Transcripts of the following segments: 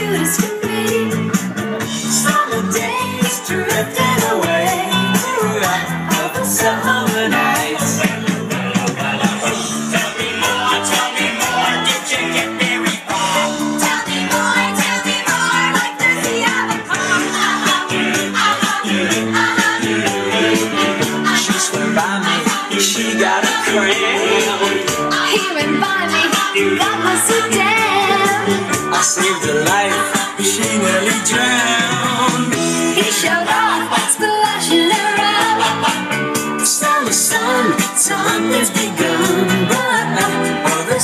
cutest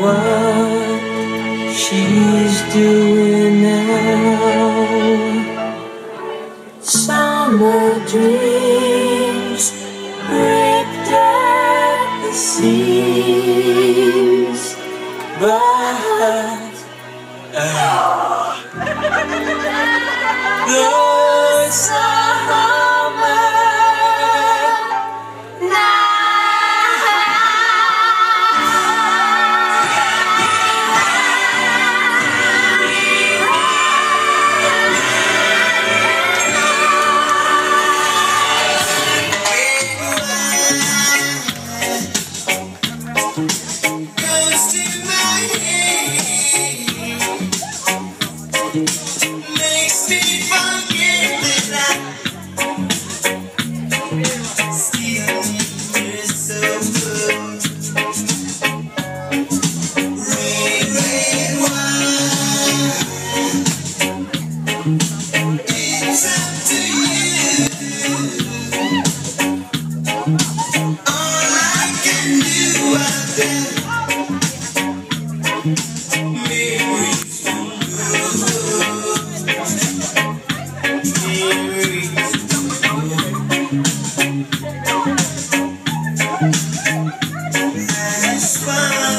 what she's doing now. Summer dreams ripped at the seams, but. Uh, makes me smile.